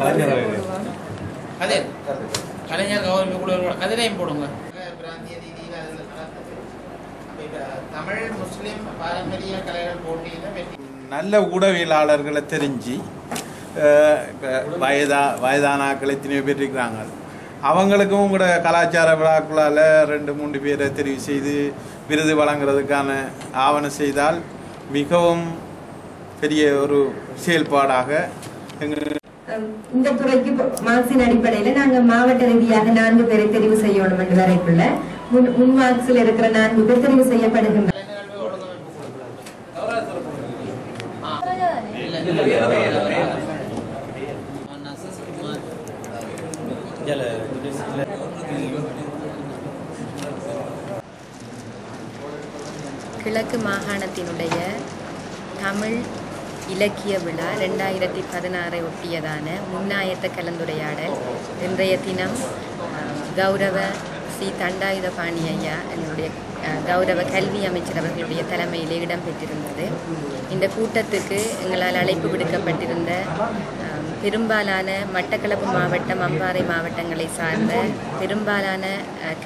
கதிர் கலைஞர் கௌரவ குழு கதிரையும் போடுங்க பிராந்திய ரீதியில் அதில் தமிழ் முஸ்லீம் பாரம்பரிய கலைகள் போட்டியில் வெற்றி நல்ல ஊடகவியலாளர்களை தெரிஞ்சு வயதா வயதானாக்கள் எத்தனையோ பேர் இருக்கிறாங்க. அவங்களுக்கும் உங்களோட கலாச்சார விழாக்களால் ரெண்டு மூன்று பேரை தெரிவு செய்து விருது வழங்குறதுக்கான ஆவணம் செய்தால் மிகவும் பெரிய ஒரு செயல்பாடாக எங்கள் இந்த துறைக்கு மார்க்ஸின் அடிப்படையில நாங்க மாவட்ட ரீதியாக நான்கு பேரை தெரிவு செய்யணும் என்று வரைக்குள்ள முன் முன் மார்க்ஸில் இருக்கிற நான்கு பேர் தெரிவு செய்யப்படுகின்றனர் கிழக்கு மாகாணத்தினுடைய தமிழ் இலக்கிய விழா ரெண்டாயிரத்தி பதினாறை ஒட்டியதான முன்னாயத்த கலந்துரையாடல் இன்றைய தினம் கௌரவ சி. தண்டாயுதபாணி ஐயா எங்களுடைய கௌரவ கல்வி அமைச்சர் அவர்களுடைய தலைமையிலே இடம்பெற்றிருந்தது. இந்த கூட்டத்துக்கு எங்களால் அழைப்பு விடுக்கப்பட்டிருந்த பெரும்பாலான மட்டக்களப்பு மாவட்டம் அம்பாறை மாவட்டங்களை சார்ந்த பெரும்பாலான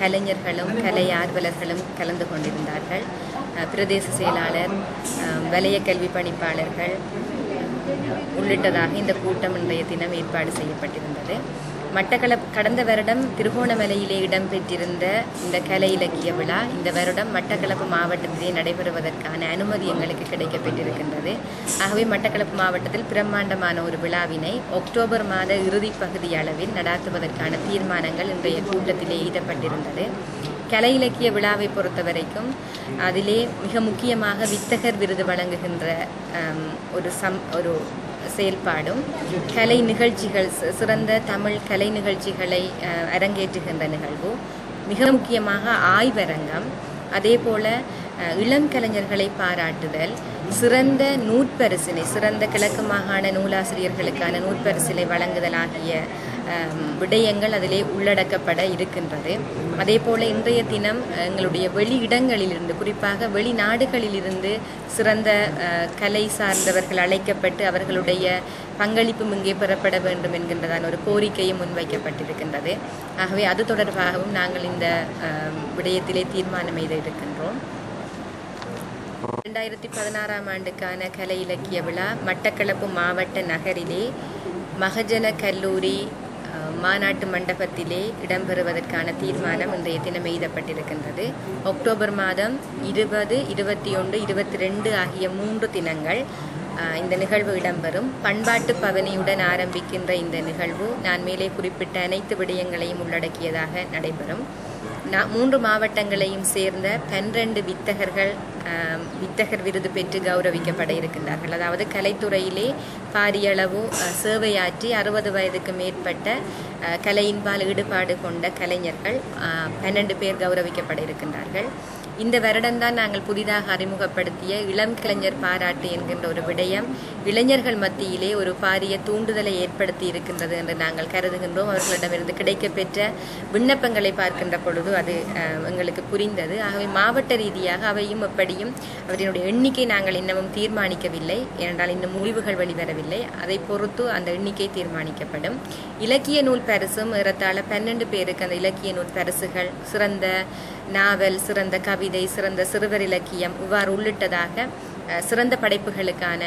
கலைஞர்களும் கலை ஆர்வலர்களும் கலந்து கொண்டிருந்தார்கள். பிரதேச செயலாளர் அஹ், வலய கல்வி பணிப்பாளர்கள் உள்ளிட்டதாக இந்த கூட்டம் இன்றைய தினம் ஏற்பாடு செய்யப்பட்டிருந்தது. மட்டக்களப் கடந்த வருடம் திருகோணமலையிலே இடம்பெற்றிருந்த இந்த கலை இலக்கிய விழா இந்த வருடம் மட்டக்களப்பு மாவட்டத்திலே நடைபெறுவதற்கான அனுமதி எங்களுக்கு கிடைக்கப்பெற்றிருக்கின்றது. ஆகவே மட்டக்களப்பு மாவட்டத்தில் பிரம்மாண்டமான ஒரு விழாவினை அக்டோபர் மாத இறுதி பகுதி அளவில் நடாத்துவதற்கான தீர்மானங்கள் இன்றைய கூட்டத்திலே ஈடப்பட்டிருந்தது கலை இலக்கிய விழாவை பொறுத்த வரைக்கும் அதிலே மிக முக்கியமாக வித்தகர் விருது வழங்குகின்ற ஒரு சம் ஒரு செயல்பாடும் கலை நிகழ்ச்சிகள் சிறந்த தமிழ் கலை நிகழ்ச்சிகளை அரங்கேற்றுகின்ற நிகழ்வு. மிக முக்கியமாக ஆய்வரங்கம் அதே போல இளம் கலைஞர்களை பாராட்டுதல் சிறந்த நூற்பரிசினை சிறந்த கிழக்கு மாகாண நூலாசிரியர்களுக்கான நூற்பரிசிலை வழங்குதல் ஆகிய விடயங்கள் அதிலே உள்ளடக்கப்பட இருக்கின்றது. அதே போல இன்றைய தினம் எங்களுடைய வெளியிடங்களிலிருந்து குறிப்பாக வெளிநாடுகளிலிருந்து சிறந்த அஹ், கலை சார்ந்தவர்கள் அழைக்கப்பட்டு அவர்களுடைய பங்களிப்பும் இங்கே பெறப்பட வேண்டும் என்கின்றதான ஒரு கோரிக்கையும் முன்வைக்கப்பட்டிருக்கின்றது. ஆகவே அது தொடர்பாகவும் நாங்கள் இந்த விடயத்திலே தீர்மானம் எய்த இருக்கின்றோம் ரெண்டாயிரத்தி பதினாறாம் ஆண்டுக்கான கலை இலக்கிய விழா மட்டக்களப்பு மாவட்ட நகரிலே மகஜன கல்லூரி மாநாட்டு மண்டபத்திலே இடம்பெறுவதற்கான தீர்மானம் இன்றைய தினம் எய்தப்பட்டிருக்கின்றது. அக்டோபர் மாதம் இருபது இருபத்தி ஒன்று இருபத்தி ரெண்டு ஆகிய மூன்று தினங்கள் இந்த நிகழ்வு இடம்பெறும். பண்பாட்டு பவனியுடன் ஆரம்பிக்கின்ற இந்த நிகழ்வு நான் மேலே குறிப்பிட்ட அனைத்து விடயங்களையும் உள்ளடக்கியதாக நடைபெறும். மூன்று மாவட்டங்களையும் சேர்ந்த பன்னிரண்டு வித்தகர்கள் வித்தகர் விருது பெற்று கௌரவிக்கப்பட இருக்கின்றார்கள். அதாவது கலைத்துறையிலே பாரியளவு சேவையாற்றி அறுபது வயதுக்கு மேற்பட்ட கலையின்பால் ஈடுபாடு கொண்ட கலைஞர்கள் பன்னெண்டு பேர் கௌரவிக்கப்பட இருக்கின்றார்கள் இந்த வருடம்தான் நாங்கள் புதிதாக அறிமுகப்படுத்திய இளம் கலைஞர் பாராட்டு என்கின்ற ஒரு விடயம் இளைஞர்கள் மத்தியிலே ஒரு பாரிய தூண்டுதலை ஏற்படுத்தி இருக்கின்றது என்று நாங்கள் கருதுகின்றோம். அவர்களிடமிருந்து கிடைக்கப்பெற்ற விண்ணப்பங்களை பார்க்கின்ற பொழுது அது எங்களுக்கு புரிந்தது. ஆகவே மாவட்ட ரீதியாக அவையும் எப்படியும் அவற்றினுடைய எண்ணிக்கை நாங்கள் இன்னமும் தீர்மானிக்கவில்லை. ஏனென்றால் இன்னும் முடிவுகள் வெளிவரவில்லை. அதை பொறுத்து அந்த எண்ணிக்கை தீர்மானிக்கப்படும். இலக்கிய நூல் பரிசும் ஏறத்தாழ பன்னெண்டு பேருக்கு அந்த இலக்கிய நூல் பரிசுகள் சிறந்த நாவல் சிறந்த கவிதை சிறந்த சிறுவர் இலக்கியம் இவ்வாறு உள்ளிட்டதாக சிறந்த படைப்புகளுக்கான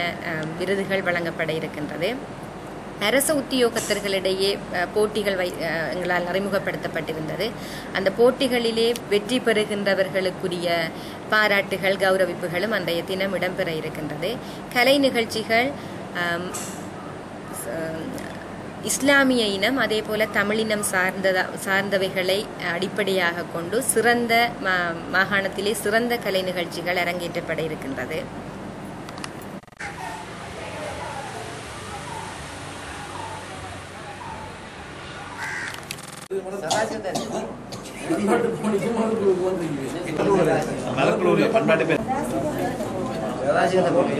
விருதுகள் வழங்கப்பட இருக்கின்றது. அரச உத்தியோகத்தர்களிடையே போட்டிகள் வை எங்களால் அறிமுகப்படுத்தப்பட்டிருந்தது. அந்த போட்டிகளிலே வெற்றி பெறுகின்றவர்களுக்குரிய பாராட்டுகள் கௌரவிப்புகளும் அன்றைய தினம் இடம்பெற இருக்கின்றது. கலை நிகழ்ச்சிகள் இஸ்லாமிய இனம் அதே போல தமிழினம் சார்ந்ததா சார்ந்தவைகளை அடிப்படையாக கொண்டு சிறந்த மா- மாகாணத்திலே சிறந்த கலை நிகழ்ச்சிகள் அரங்கேற்றப்பட இருக்கின்றது. மலக்குளூர் பண்பாட்டு பேர் சதாசிவத்தை போட்டு